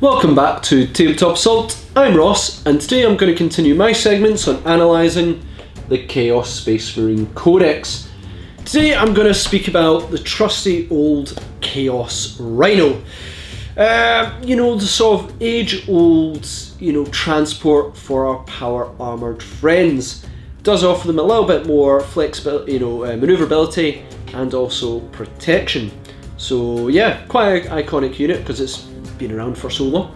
Welcome back to Tabletop Assault. I'm Ross, and today I'm going to continue my segments on analysing the Chaos Space Marine Codex. Today I'm going to speak about the trusty old Chaos Rhino. Uh, you know, the sort of age-old, you know, transport for our power armoured friends. Does offer them a little bit more flexibility, you know, uh, manoeuvrability and also protection. So yeah, quite an iconic unit because it's been around for so long.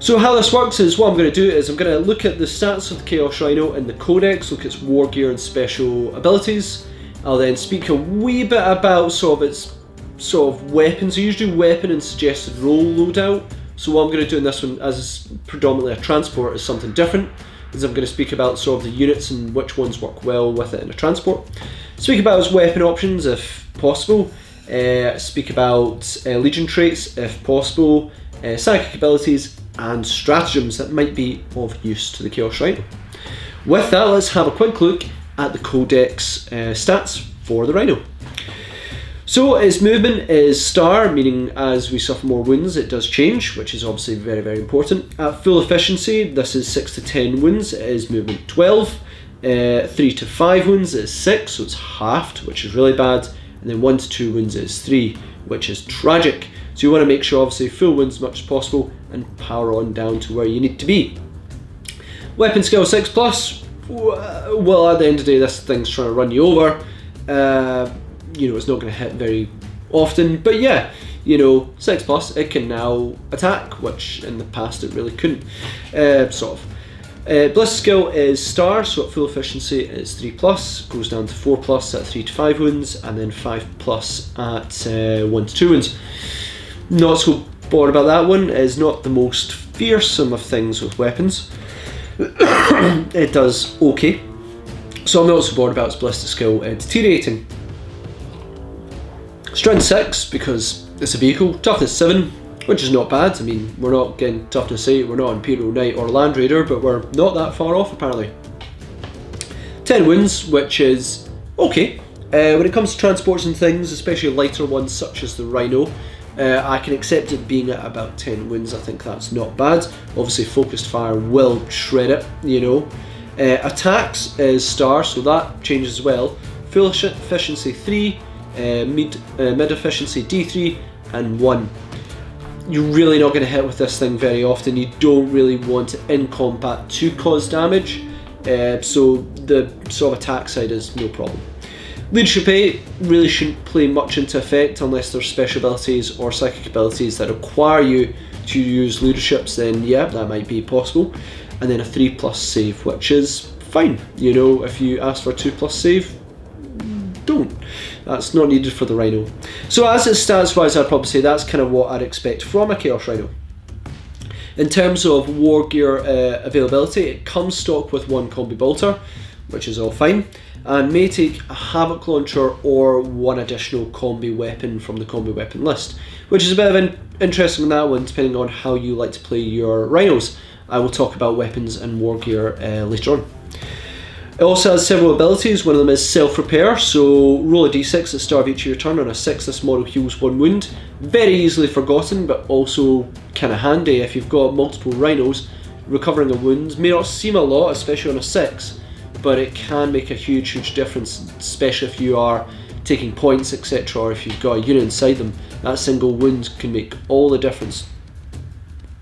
So how this works is what I'm going to do is I'm going to look at the stats of the Chaos Rhino in the Codex, look at its war gear and special abilities. I'll then speak a wee bit about sort of its sort of weapons. I usually weapon and suggested role loadout. So what I'm going to do in this one, as predominantly a transport, is something different. Is I'm going to speak about sort of the units and which ones work well with it in a transport. Speak about its weapon options if possible. Uh, speak about uh, Legion traits if possible, uh, psychic abilities, and stratagems that might be of use to the Chaos Rhino. With that, let's have a quick look at the Codex uh, stats for the Rhino. So its movement is star, meaning as we suffer more wounds, it does change, which is obviously very, very important. At full efficiency, this is 6 to 10 wounds, it is movement 12. Uh, 3 to 5 wounds is 6, so it's halved, which is really bad and then 1 to 2 wins is 3, which is tragic. So you want to make sure obviously full wins as much as possible and power on down to where you need to be. Weapon skill 6 plus, well at the end of the day this thing's trying to run you over. Uh, you know, it's not going to hit very often, but yeah, you know, 6 plus, it can now attack, which in the past it really couldn't, uh, sort of. Uh, Bliss skill is star, so at full efficiency is 3 plus, goes down to 4 plus at 3 to 5 wounds, and then 5 plus at uh, 1 to 2 wounds. Not so bored about that one, is not the most fearsome of things with weapons. it does okay. So I'm not so bored about its Ballistic skill uh, deteriorating. Strength 6, because it's a vehicle. Toughness 7, which is not bad. I mean, we're not getting tough to 8, we're not Imperial Knight or Land Raider, but we're not that far off apparently. 10 wounds, which is okay. Uh, when it comes to transports and things, especially lighter ones such as the Rhino, uh, I can accept it being at about 10 wins, I think that's not bad. Obviously focused fire will shred it, you know. Uh, attacks is star, so that changes as well. Full efficiency 3, uh, mid, uh, mid efficiency D3, and 1 you're really not going to hit with this thing very often. You don't really want it in combat to cause damage. Uh, so the sort of attack side is no problem. Leadership 8 really shouldn't play much into effect unless there's special abilities or psychic abilities that require you to use leaderships, then yeah, that might be possible. And then a 3 plus save, which is fine. You know, if you ask for a 2 plus save, don't. That's not needed for the Rhino. So as it stats wise, I'd probably say that's kind of what I'd expect from a Chaos Rhino. In terms of war gear uh, availability, it comes stock with one combi bolter, which is all fine, and may take a Havoc launcher or one additional combi weapon from the combi weapon list, which is a bit of an interesting on that one, depending on how you like to play your Rhinos. I will talk about weapons and war gear uh, later on. It also has several abilities, one of them is self-repair, so roll a d6 at the start of each of your turn on a 6, this model heals one wound. Very easily forgotten, but also kind of handy if you've got multiple rhinos. Recovering a wound may not seem a lot, especially on a 6, but it can make a huge, huge difference, especially if you are taking points, etc., or if you've got a unit inside them. That single wound can make all the difference.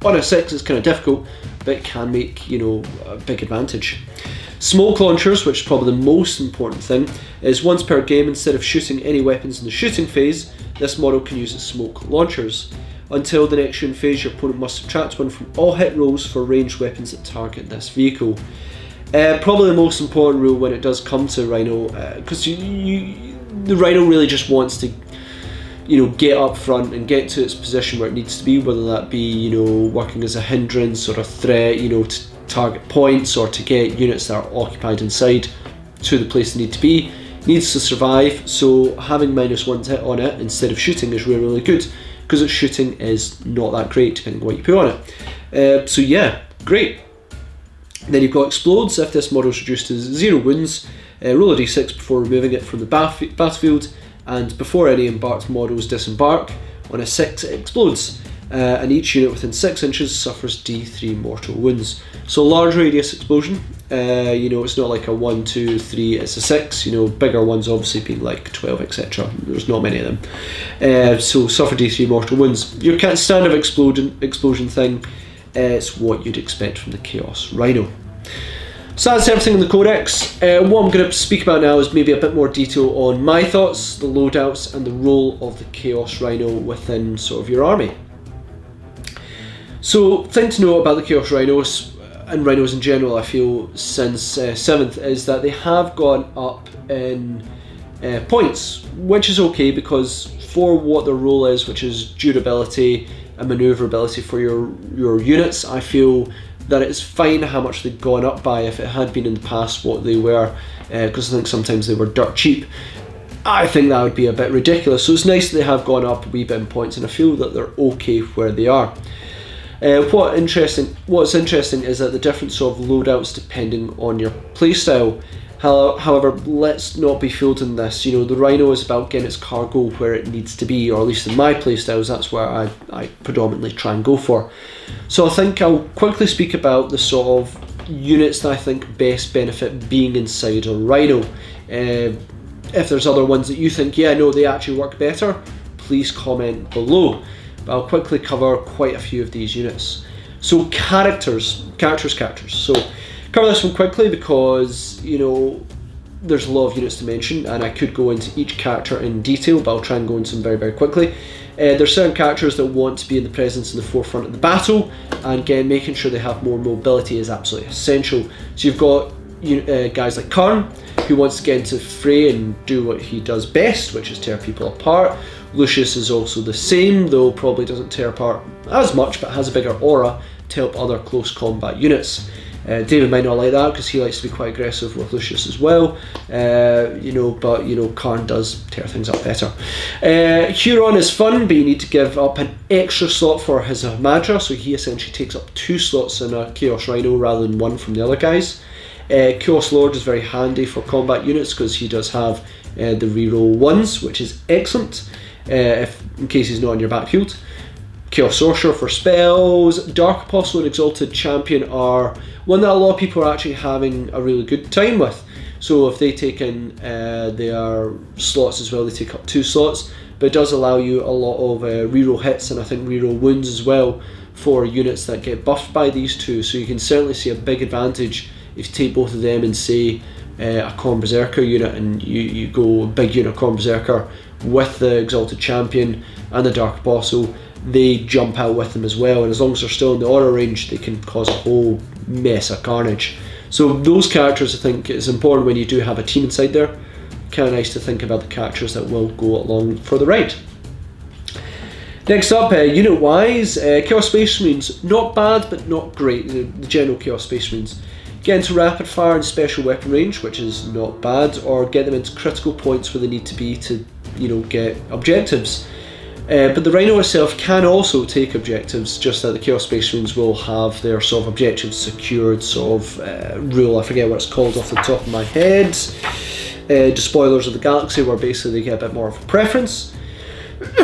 On a 6 it's kind of difficult, but it can make, you know, a big advantage. Smoke launchers, which is probably the most important thing, is once per game instead of shooting any weapons in the shooting phase, this model can use its smoke launchers. Until the next shooting phase, your opponent must subtract one from all hit rolls for ranged weapons that target this vehicle. Uh, probably the most important rule when it does come to Rhino, because uh, you, you, the Rhino really just wants to, you know, get up front and get to its position where it needs to be, whether that be, you know, working as a hindrance or a threat, you know, to target points or to get units that are occupied inside to the place they need to be. Needs to survive, so having minus one hit on it instead of shooting is really, really good because its shooting is not that great depending on what you put on it. Uh, so yeah, great. Then you've got explodes. If this model is reduced to zero wounds, uh, roll a d6 before removing it from the battlefield, and before any embarked models disembark, on a 6 it explodes. Uh, and each unit within 6 inches suffers d3 mortal wounds. So large radius explosion, uh, you know, it's not like a 1, 2, 3, it's a 6, you know, bigger ones obviously being like 12, etc. There's not many of them. Uh, so suffer d3 mortal wounds. Your standard explosion, explosion thing, uh, it's what you'd expect from the Chaos Rhino. So that's everything in the Codex. Uh, what I'm going to speak about now is maybe a bit more detail on my thoughts, the loadouts, and the role of the Chaos Rhino within sort of your army. So, thing to know about the Chaos Rhinos and rhinos in general, I feel, since uh, 7th is that they have gone up in uh, points, which is okay because for what their role is, which is durability and maneuverability for your, your units, I feel that it's fine how much they've gone up by if it had been in the past what they were, because uh, I think sometimes they were dirt cheap. I think that would be a bit ridiculous. So it's nice that they have gone up a wee bit in points, and I feel that they're okay where they are. Uh, what interesting, what's interesting is that the difference of loadouts depending on your playstyle. However, let's not be fooled in this. You know, the Rhino is about getting its cargo where it needs to be, or at least in my playstyles, that's where I, I predominantly try and go for. So I think I'll quickly speak about the sort of units that I think best benefit being inside a Rhino. Uh, if there's other ones that you think, yeah, no, they actually work better, please comment below. But I'll quickly cover quite a few of these units. So characters, characters, characters. So cover this one quickly because, you know, there's a lot of units to mention and I could go into each character in detail, but I'll try and go into them very, very quickly. Uh, there's certain characters that want to be in the presence in the forefront of the battle, and again, making sure they have more mobility is absolutely essential. So you've got uh, guys like Kharn, who wants to get into fray and do what he does best, which is tear people apart. Lucius is also the same, though probably doesn't tear apart as much, but has a bigger aura to help other close combat units. Uh, David might not like that because he likes to be quite aggressive with Lucius as well, uh, you know. But you know, Kharn does tear things up better. Uh, Huron is fun, but you need to give up an extra slot for his Hamadrya, so he essentially takes up two slots in a Chaos Rhino rather than one from the other guys. Uh, Chaos Lord is very handy for combat units because he does have uh, the reroll ones, which is excellent. Uh, if in case he's not on your backfield. Chaos Sorcerer for spells, Dark Apostle and Exalted Champion are one that a lot of people are actually having a really good time with. So if they take in uh, their slots as well, they take up two slots, but it does allow you a lot of uh, reroll hits and I think reroll wounds as well for units that get buffed by these two. So you can certainly see a big advantage if you take both of them and say uh, a Khorne Berserker unit and you, you go big unit Khorne Berserker with the Exalted Champion and the Dark Apostle they jump out with them as well. And as long as they're still in the aura range, they can cause a whole mess of carnage. So those characters, I think, is important when you do have a team inside there. Kind of nice to think about the characters that will go along for the ride. Next up, uh, unit-wise, uh, Chaos Space Marines, not bad but not great, the, the general Chaos Space Marines. Get into rapid fire and special weapon range, which is not bad, or get them into critical points where they need to be to, you know, get objectives. Uh, but the Rhino itself can also take objectives, just that the Chaos Space Marines will have their sort of objectives secured sort of uh, rule, I forget what it's called off the top of my head. Uh, Despoilers of the Galaxy, where basically they get a bit more of a preference.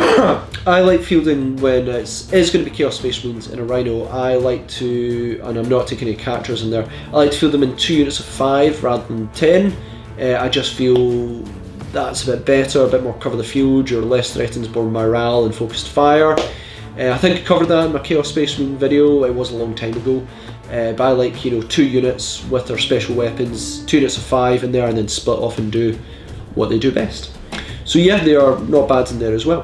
I like fielding when it's is going to be Chaos Space Marines in a Rhino. I like to, and I'm not taking any characters in there, I like to field them in two units of five rather than ten. Uh, I just feel that's a bit better, a bit more cover the field, you're less threatened by morale and focused fire. Uh, I think I covered that in my Chaos Space Marine video, it was a long time ago. Uh, but I like, you know, two units with their special weapons, two units of five in there and then split off and do what they do best. So yeah, they are not bad in there as well.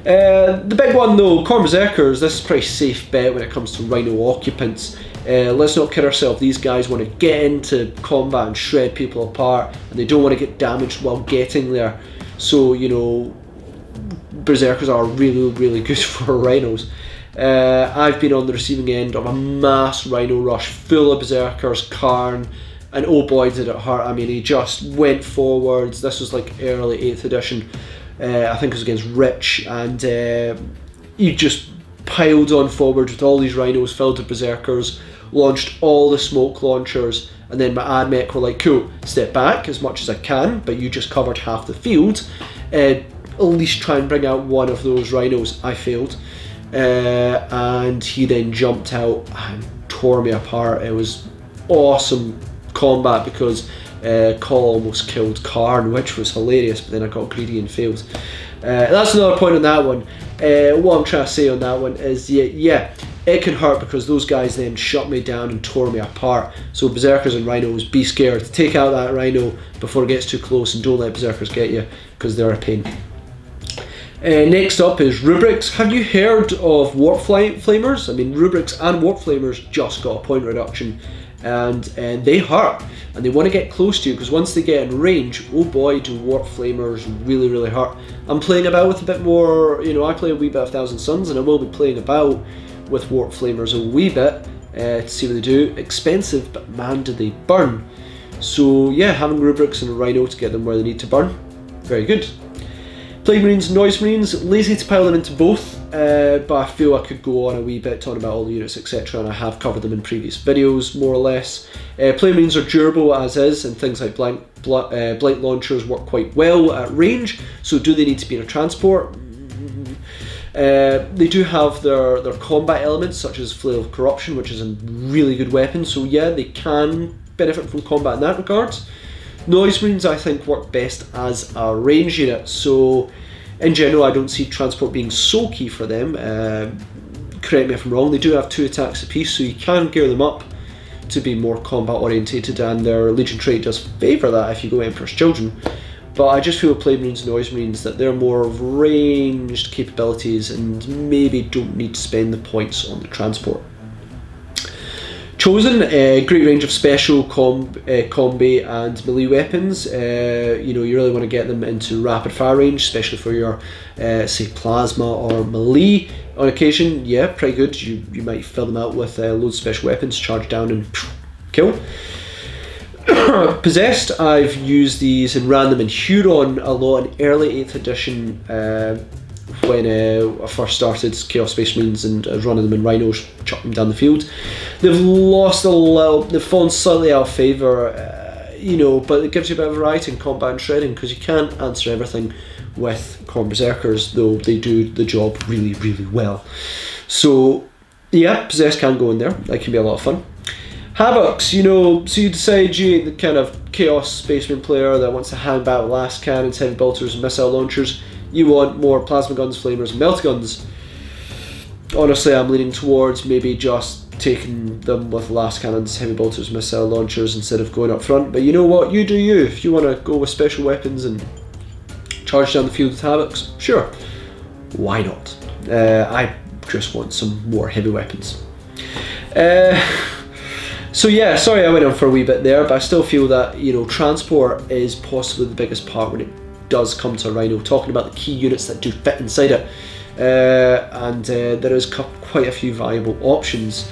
Uh, the big one though, Khorne Berserkers, this is a pretty safe bet when it comes to Rhino occupants. Uh, let's not kid ourselves, these guys want to get into combat and shred people apart, and they don't want to get damaged while getting there. So, you know, Berserkers are really, really good for Rhinos. Uh, I've been on the receiving end of a mass Rhino rush full of Berserkers, Kharn, and oh boy did it hurt. I mean, he just went forwards. This was like early 8th edition. Uh, I think it was against Rich, and uh, he just piled on forward with all these rhinos filled with berserkers, launched all the smoke launchers, and then my ad mech were like, cool, step back as much as I can, but you just covered half the field. Uh, at least try and bring out one of those rhinos. I failed. uh, and he then jumped out and tore me apart. It was awesome combat because uh, Cawl almost killed Kharn, which was hilarious, but then I got greedy and failed. Uh, that's another point on that one. Uh, what I'm trying to say on that one is, yeah, yeah, it can hurt because those guys then shut me down and tore me apart. So Berserkers and Rhinos, be scared. Take out that Rhino before it gets too close and don't let Berserkers get you because they're a pain. Uh, next up is Rubrics. Have you heard of Warp Flamers? I mean, Rubrics and Warp Flamers just got a point reduction and, uh, they hurt and they want to get close to you because once they get in range, oh boy, do Warp Flamers really, really hurt. I'm playing about with a bit more, you know, I play a wee bit of Thousand Suns and I will be playing about with Warp Flamers a wee bit uh, to see what they do. Expensive, but man, do they burn. So yeah, having Rubrics and a Rhino to get them where they need to burn, very good. Plague Marines, Noise Marines, lazy to pile them into both, uh, but I feel I could go on a wee bit talking about all the units etc and I have covered them in previous videos more or less. Uh, Plague Marines are durable as is and things like blank, bl uh, blight launchers work quite well at range, so do they need to be in a transport? Uh, they do have their, their combat elements such as Flail of Corruption which is a really good weapon so yeah they can benefit from combat in that regard. Noise Marines I think work best as a range unit, so in general I don't see transport being so key for them. Uh, correct me if I'm wrong, they do have two attacks apiece, so you can gear them up to be more combat orientated, and their Legion trait does favour that if you go Emperor's Children. But I just feel Plague Marines and Noise Marines that they're more of ranged capabilities and maybe don't need to spend the points on the transport. Chosen, a uh, great range of special com uh, combi and melee weapons. Uh, you know, you really want to get them into rapid fire range, especially for your, uh, say, plasma or melee. On occasion, yeah, pretty good. You you might fill them out with uh, loads of special weapons, charge down and kill. Possessed, I've used these in random and Huron a lot in early 8th edition uh, when uh, I first started Chaos Space Marines and uh, running them in Rhinos, chuck them down the field. They've lost a little, they've fallen slightly out of favour, uh, you know, but it gives you a bit of variety in combat and shredding because you can't answer everything with Khorne Berserkers, though they do the job really, really well. So, yeah, Possessed can go in there, that can be a lot of fun. Havocs, you know, so you decide you ain't the kind of Chaos Spaceman player that wants to hand back lascannons, heavy bolters, and missile launchers you want more plasma guns, flamers, and melta guns. Honestly, I'm leaning towards maybe just taking them with lascannons, heavy bolters, missile launchers instead of going up front. But you know what? You do you. If you want to go with special weapons and charge down the field with havocs, sure. Why not? Uh, I just want some more heavy weapons. Uh, so yeah, sorry I went on for a wee bit there, but I still feel that you know transport is possibly the biggest part when it does come to a Rhino, talking about the key units that do fit inside it. Uh, and uh, there is quite a few viable options.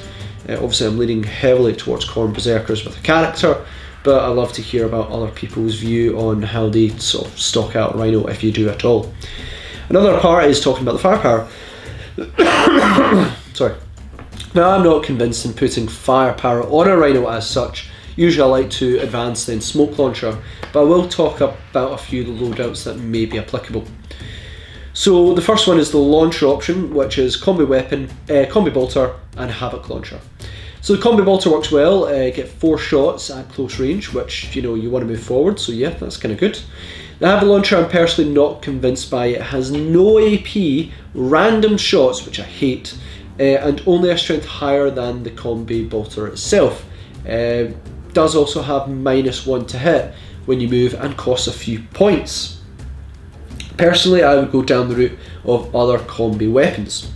Uh, obviously, I'm leaning heavily towards Khorne Berserkers with a character, but I love to hear about other people's view on how they sort of stock out Rhino if you do at all. Another part is talking about the firepower. Sorry. Now, I'm not convinced in putting firepower on a Rhino as such. Usually, I like to advance then smoke launcher but I will talk about a few loadouts that may be applicable. So the first one is the launcher option, which is combi weapon, uh, combi bolter, and havoc launcher. So the combi bolter works well. Uh, get four shots at close range, which you know you want to move forward. So yeah, that's kind of good. The havoc launcher, I'm personally not convinced by. It has no AP, random shots, which I hate, uh, and only a strength higher than the combi bolter itself. Uh, does also have minus one to hit, when you move and costs a few points. Personally, I would go down the route of other combi weapons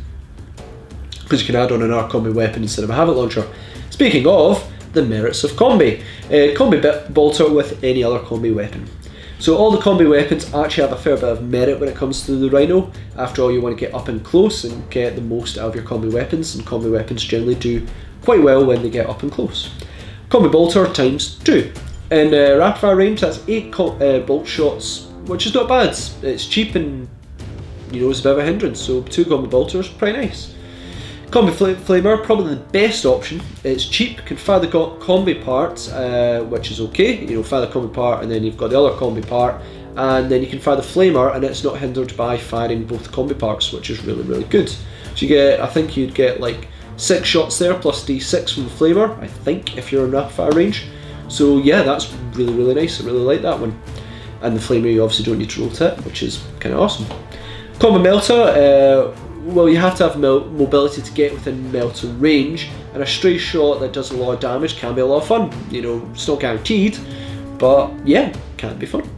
because you can add on an arc combi weapon instead of a Havoc launcher. Speaking of the merits of combi, uh, combi bolter with any other combi weapon. So all the combi weapons actually have a fair bit of merit when it comes to the Rhino. After all, you want to get up and close and get the most out of your combi weapons, and combi weapons generally do quite well when they get up and close. Combi bolter times two. In uh, rapid fire range, that's eight uh, bolt shots, which is not bad. It's cheap and you know it's a bit of a hindrance. So two combi bolters, pretty nice. Combi fl flamer, probably the best option. It's cheap, You can fire the co combi part, uh, which is okay. You know, fire the combi part, and then you've got the other combi part, and then you can fire the flamer, and it's not hindered by firing both combi parts, which is really really good. So you get, I think you'd get like six shots there plus d6 from the flamer. I think if you're in enough fire range. So yeah, that's really really nice. I really like that one. And the flamer you obviously don't need to roll it, which is kind of awesome. Combi Melta, Uh, well, you have to have mobility to get within melta range, and a stray shot that does a lot of damage can be a lot of fun. You know, it's not guaranteed, but yeah, can be fun.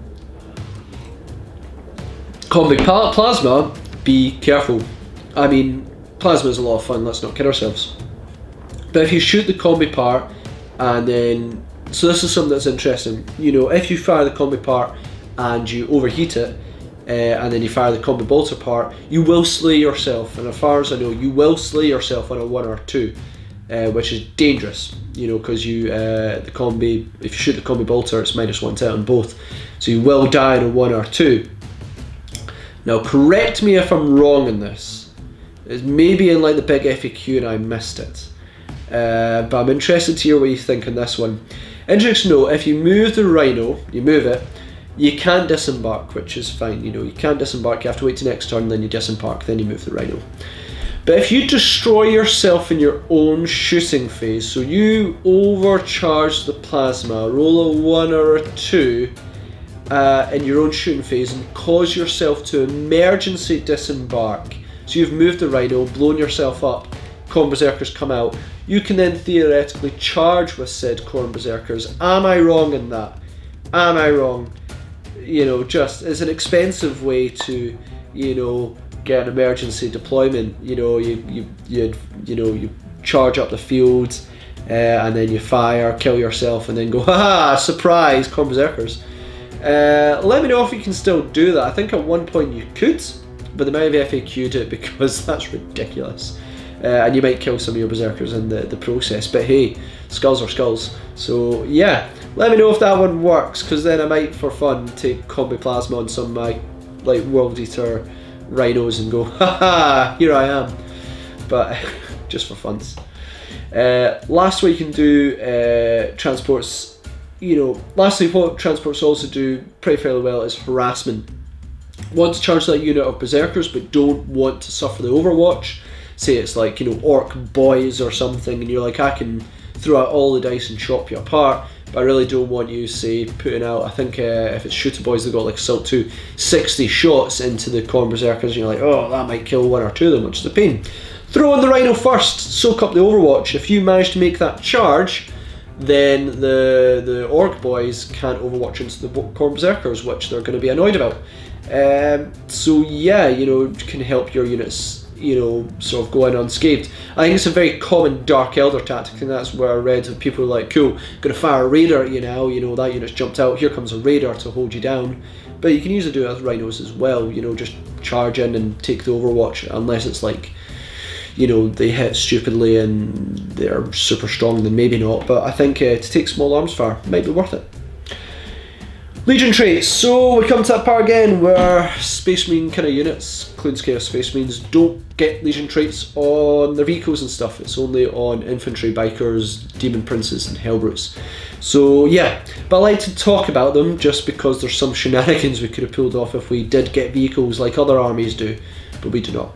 Combi plasma, be careful. I mean, plasma is a lot of fun, let's not kid ourselves. But if you shoot the combi part and then, so this is something that's interesting. You know, if you fire the combi part and you overheat it, uh, and then you fire the combi bolter part, you will slay yourself. And as far as I know, you will slay yourself on a one or two, uh, which is dangerous. You know, because you uh, the combi, if you shoot the combi bolter, it's minus one ten on both, so you will die in a one or two. Now, correct me if I'm wrong in this. It's maybe in like the big FAQ and I missed it. Uh, but I'm interested to hear what you think on this one. Interesting to know, if you move the Rhino, you move it, you can disembark, which is fine. You know, you can disembark. You have to wait to next turn, then you disembark, then you move the rhino. But if you destroy yourself in your own shooting phase, so you overcharge the plasma, roll a one or a two uh, in your own shooting phase, and cause yourself to emergency disembark. So you've moved the rhino, blown yourself up. Khorne Berserkers come out. You can then theoretically charge with said Khorne Berserkers. Am I wrong in that? Am I wrong? You know, just as an expensive way to, you know, get an emergency deployment. You know, you you you you know you charge up the field, uh, and then you fire, kill yourself, and then go, ha surprise, Khorne Berserkers. Uh, let me know if you can still do that. I think at one point you could, but they might have FAQ'd it because that's ridiculous. Uh, and you might kill some of your berserkers in the, the process. But hey, skulls are skulls. So yeah, let me know if that one works, because then I might, for fun, take Combi Plasma on some of my like World Eater rhinos and go, haha, here I am. But just for fun. Uh, last what you can do, uh, transports, you know, lastly what transports also do pretty fairly well is harassment. Want to charge that unit of berserkers but don't want to suffer the overwatch. Say it's like, you know, orc boys or something and you're like, I can throw out all the dice and chop you apart but I really don't want you, say, putting out, I think uh, if it's Shoota Boyz, they've got like Assault 2, 60 shots into the Khorne Berserkers, and you're like, oh, that might kill one or two of them, which is a pain. Throw in the Rhino first, soak up the Overwatch. If you manage to make that charge, then the the Ork Boyz can't Overwatch into the Khorne Berserkers, which they're going to be annoyed about. Um, so yeah, you know, can help your units you know, sort of going unscathed. I think it's a very common Dark Eldar tactic, and that's where I read of people like, cool, gonna fire a raider at you now, you know, that unit's jumped out, here comes a raider to hold you down. But you can usually do it with rhinos as well, you know, just charge in and take the overwatch, unless it's like, you know, they hit stupidly and they're super strong, then maybe not. But I think uh, to take small arms fire might be worth it. Legion traits. So we come to that part again where Space Marine kind of units, including Chaos Space Marines, don't get Legion traits on their vehicles and stuff. It's only on infantry, bikers, demon princes, and hellbrutes. So yeah, but I like to talk about them just because there's some shenanigans we could have pulled off if we did get vehicles like other armies do, but we do not.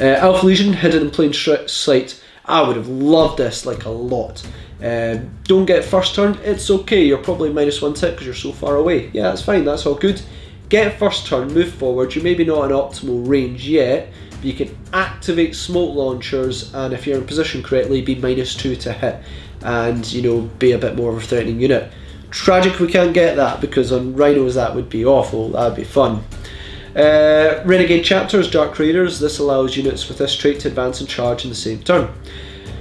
Uh, Alpha Legion, hidden in plain sight. I would have loved this like a lot. Um, don't get first turn, it's okay, you're probably minus one tick because you're so far away. Yeah, that's fine, that's all good. Get first turn, move forward, you're maybe not in optimal range yet, but you can activate smoke launchers and if you're in position correctly, be minus two to hit and, you know, be a bit more of a threatening unit. Tragic we can't get that because on Rhinos that would be awful, that'd be fun. Uh, Renegade Chapters, Dark Raiders, this allows units with this trait to advance and charge in the same turn.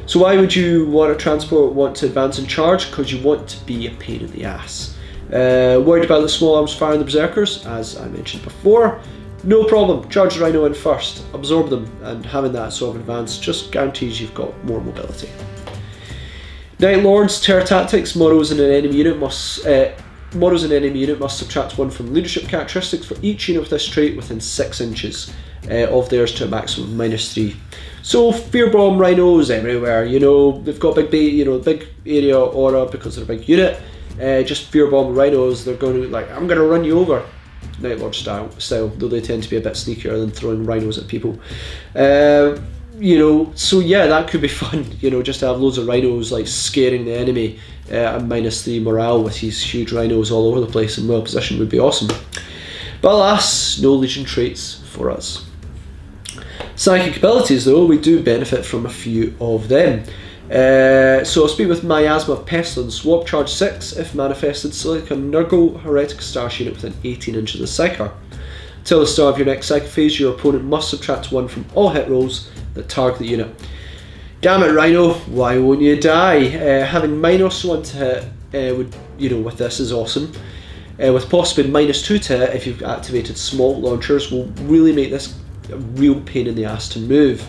So why would you want a transport want to advance and charge? Because you want to be a pain in the ass. Uh, worried about the small arms firing the berserkers, as I mentioned before. No problem, charge the rhino in first, absorb them, and having that sort of advance just guarantees you've got more mobility. Night Lords, Terror Tactics, models in an enemy unit must uh, models in an enemy unit must subtract one from leadership characteristics for each unit with this trait within six inches uh, of theirs to a maximum of minus three. So fear bomb rhinos everywhere. You know they've got big, you know, big area aura because they're a big unit. Uh, just fear bomb rhinos. They're going to like I'm going to run you over. Night Lord style, style, though they tend to be a bit sneakier than throwing rhinos at people. Uh, you know, so yeah, that could be fun. You know, just to have loads of rhinos like scaring the enemy uh, at minus three morale with these huge rhinos all over the place and well positioned would be awesome. But alas, no legion traits for us. Psychic abilities, though, we do benefit from a few of them. Uh, so speak with Miasma of Pestilence. Warp charge 6 if manifested. Select a Nurgle Heretic Astartes unit within 18 inches of the Psyker. Till the start of your next Psychic phase, your opponent must subtract 1 from all hit rolls that target the unit. Damn it, Rhino, why won't you die? Uh, having minus 1 to hit uh, would, you know, with this is awesome. Uh, with possibly minus 2 to hit if you've activated small launchers will really make this a real pain in the ass to move.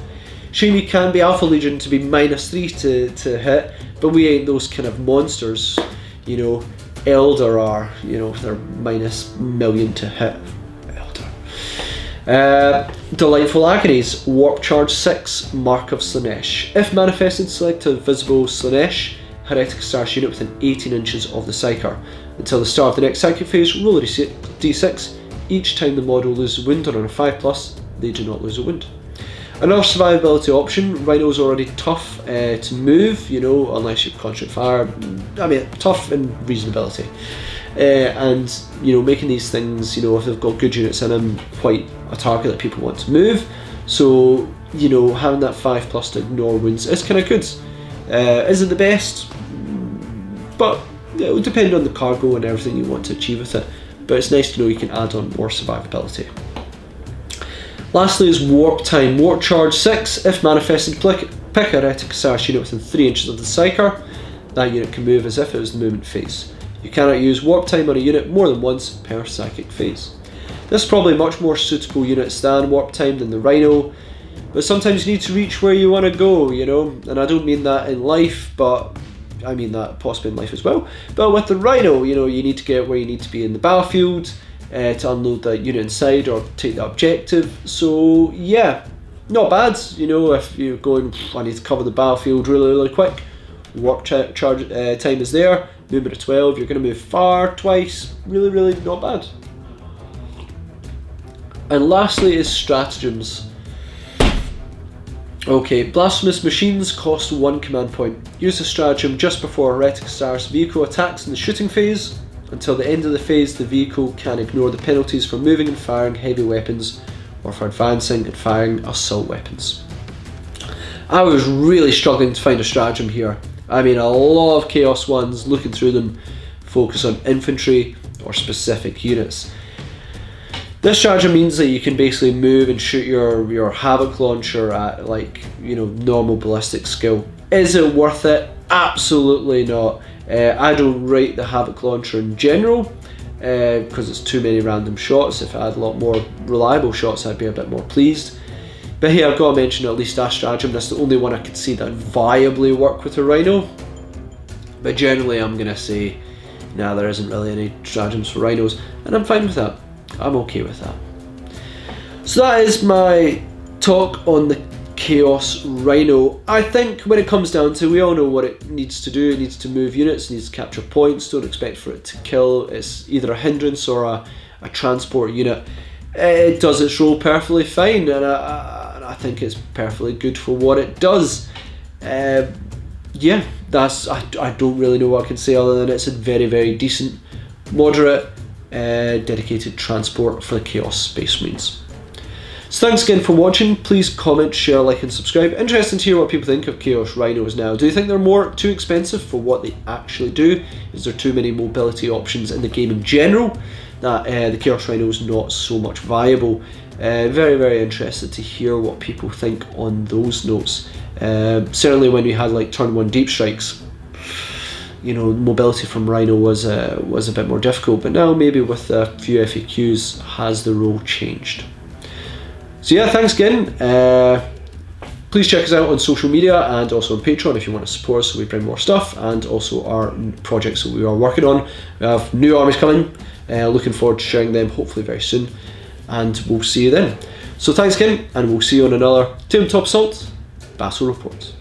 Shame can be Alpha Legion to be minus 3 to, to hit, but we ain't those kind of monsters. You know, Eldar are, you know, they're minus million to hit. Eldar. Uh, Delightful Agonies, Warp Charge 6, Mark of Slaanesh. If manifested, select a visible Slaanesh Heretic Astartes unit within 18 inches of the Psyker. Until the start of the next Psychic phase, roll a d6. Each time the model loses or on a 5 plus, they do not lose a wound. Another survivability option, Rhino's already tough uh, to move, you know, unless you've conjure fire. I mean, tough in reasonability. Uh, and, you know, making these things, you know, if they've got good units in them, quite a target that people want to move. So, you know, having that 5 plus to ignore wounds is kind of good. Uh, isn't the best, but it will depend on the cargo and everything you want to achieve with it. But it's nice to know you can add on more survivability. Lastly is Warp Time. Warp Charge 6, if manifested, pick a Assassin unit within 3 inches of the Psyker. That unit can move as if it was the movement phase. You cannot use Warp Time on a unit more than once per Psychic phase. This is probably much more suitable unit than Warp Time than the Rhino, but sometimes you need to reach where you want to go, you know, and I don't mean that in life, but I mean that possibly in life as well. But with the Rhino, you know, you need to get where you need to be in the battlefield, uh, to unload the unit inside or take the objective. So yeah, not bad. You know, if you're going, I need to cover the battlefield really, really quick. Warp ch charge uh, time is there. Movement of 12. You're going to move far twice. Really, really not bad. And lastly is stratagems. Okay, Blasphemous Machines cost one command point. Use the stratagem just before Heretic Astartes vehicle attacks in the shooting phase. Until the end of the phase, the vehicle can ignore the penalties for moving and firing heavy weapons or for advancing and firing assault weapons. I was really struggling to find a stratagem here. I mean, a lot of Chaos ones, looking through them, focus on infantry or specific units. This stratagem means that you can basically move and shoot your, your Havoc launcher at like, you know, normal ballistic skill. Is it worth it? Absolutely not. Uh, I don't rate the Havoc launcher in general because uh, it's too many random shots. If I had a lot more reliable shots, I'd be a bit more pleased. But here I've got to mention at least that stratagem. That's the only one I could see that viably work with a Rhino. But generally, I'm going to say, nah, there isn't really any stratagems for Rhinos, and I'm fine with that. I'm okay with that. So that is my talk on the Chaos Rhino. I think when it comes down to, we all know what it needs to do. It needs to move units, needs to capture points. Don't expect for it to kill. It's either a hindrance or a, a transport unit. It does its role perfectly fine, and I, I, I think it's perfectly good for what it does. Uh, yeah, that's I, I don't really know what I can say other than it's a very very decent, moderate, uh, dedicated transport for the Chaos Space Marines. So thanks again for watching. Please comment, share, like and subscribe. Interesting to hear what people think of Chaos Rhinos now. Do you think they're more too expensive for what they actually do? Is there too many mobility options in the game in general that uh, the Chaos Rhino is not so much viable? Uh, very, very interested to hear what people think on those notes. Uh, certainly when we had like turn one deep strikes, you know, mobility from Rhino was uh, was a bit more difficult, but now maybe with a few FAQs has the role changed. So yeah, thanks again. Uh, please check us out on social media and also on Patreon if you want to support us so we bring more stuff and also our projects that we are working on. We have new armies coming, uh, looking forward to sharing them hopefully very soon and we'll see you then. So thanks again and we'll see you on another Tabletop Assault Battle Report.